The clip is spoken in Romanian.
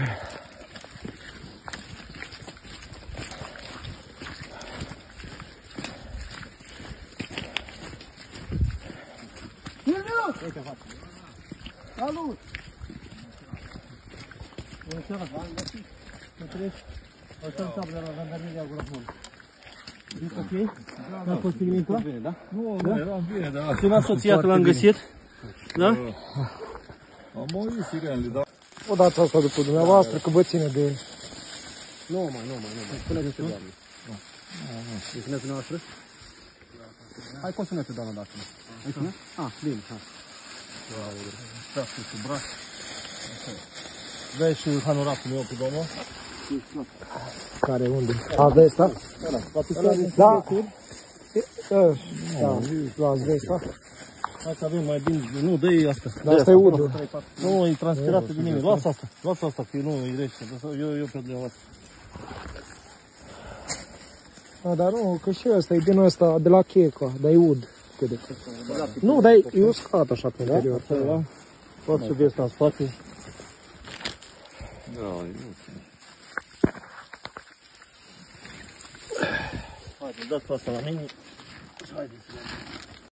Salut! Bună seara! Mă treci? Asta înseamnă de la jandarmeria Gurafon. Ești ok? Nu a fost nimic la? Bine, da? Nu, nu, eram bine, da. Sunat soția că l-am găsit. Da? Am auzit sirenele, dar O dată asta după dumneavoastră, că vă ține de... Nu mai, nu mai, nu mai. Spuneți-te, doamne. Îi spuneți dumneavoastră? Hai, cum spuneți, doamna, dacă nu? Îi spune? Ah, bine, hai. șapte cu braț. Vezi și hanoratul meu pe domnul? Care, unde? Asta este? Da. Da, da, luați vesta. Hai să avem mai bine, nu, dă-i asta. Dar asta e udul. Nu, e transpirată de mine. Lasă asta, lasă asta, că nu e rece. Eu, eu pe dumneavoastră. Da, dar nu, că și ăsta e din ăsta, de la Checa, dar e ud. Cât de cât. Nu, dar e e uscat așa pe interior. Asta e, da? Poți să vezi în spate. Da, eu nu știu. Haide, dați pe asta la mine. Haide să vedem.